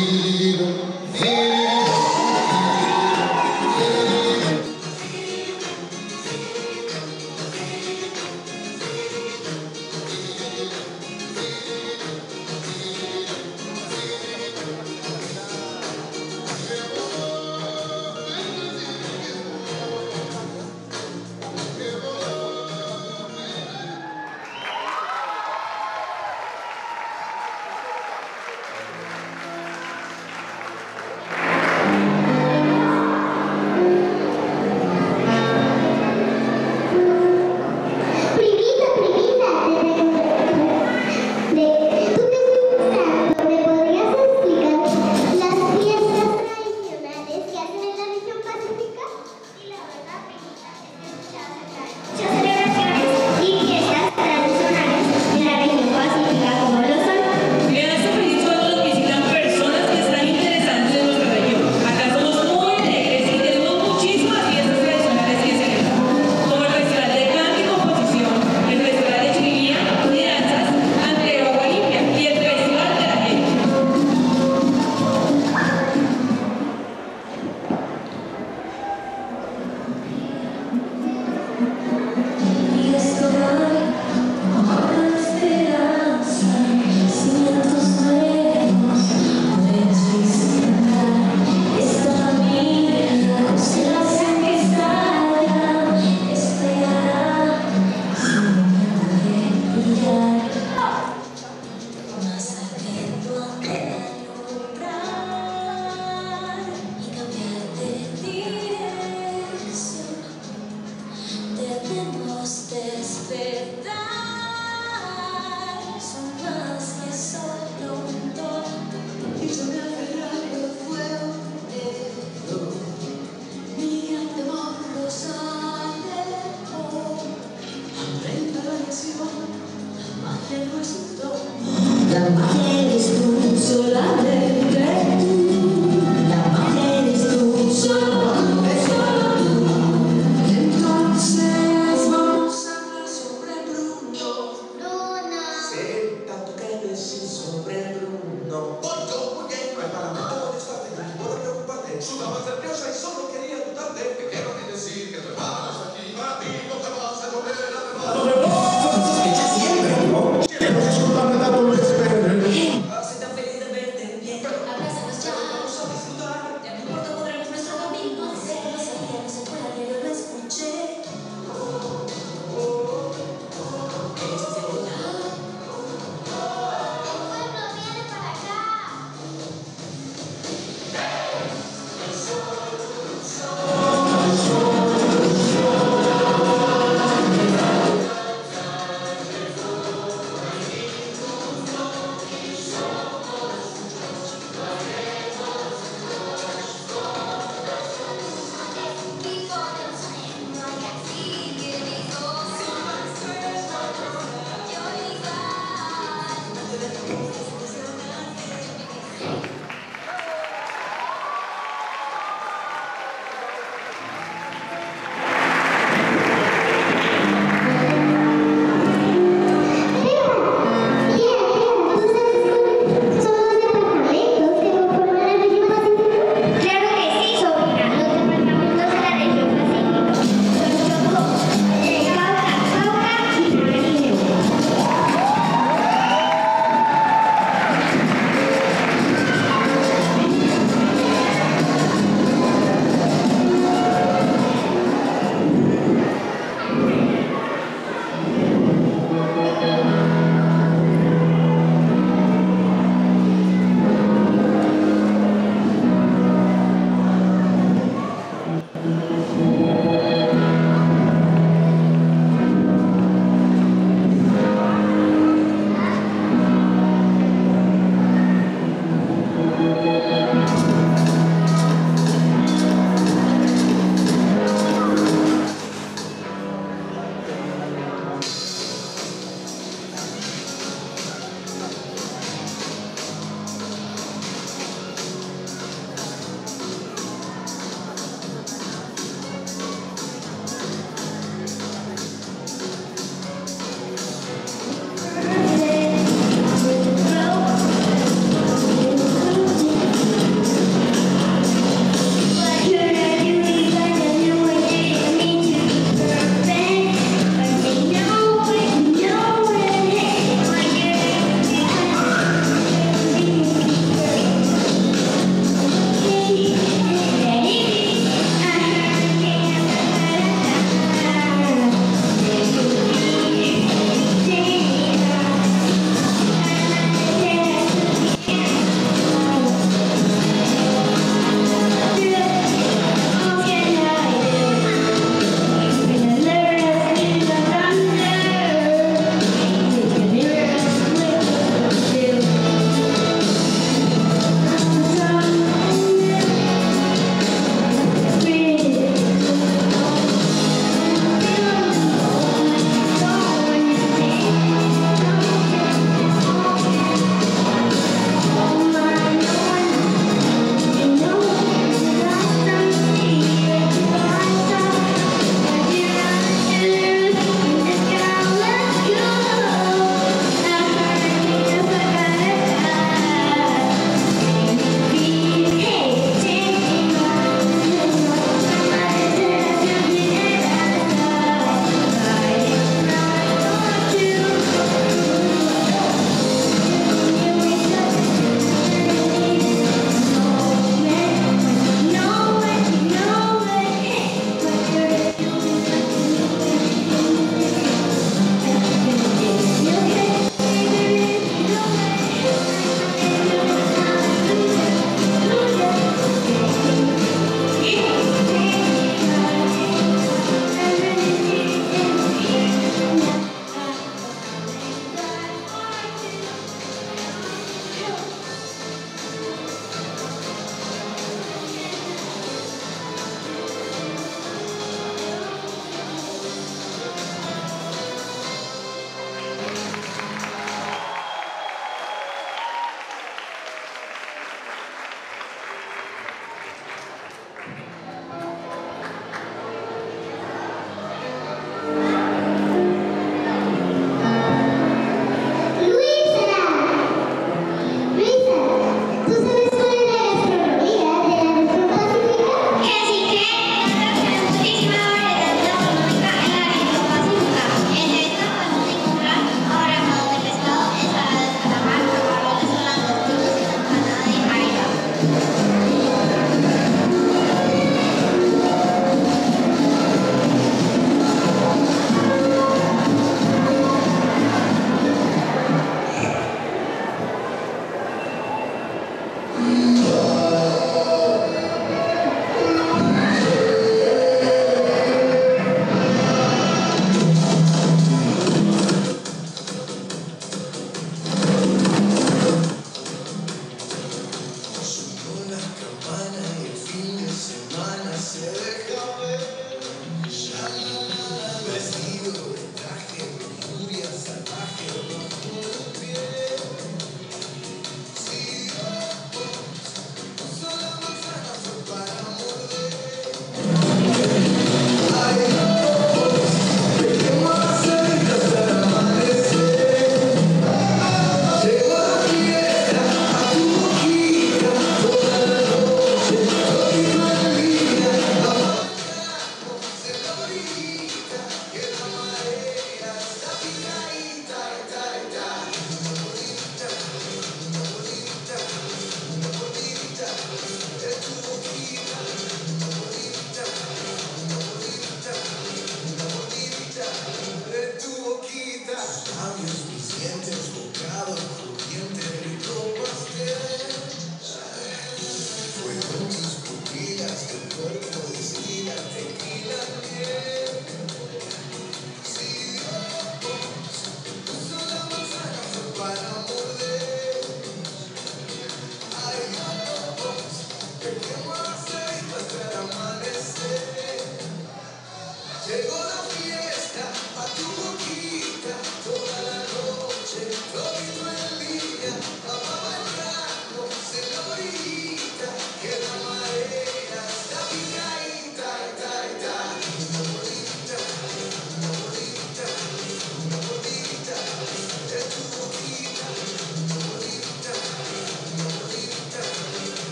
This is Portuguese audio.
vida.